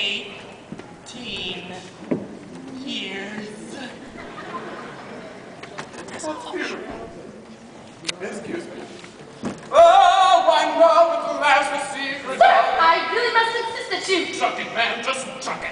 Eighteen years. Excuse me. Oh, I know it's the last secret. Sir, I really must insist that you. Chuck it, man, just chuck it.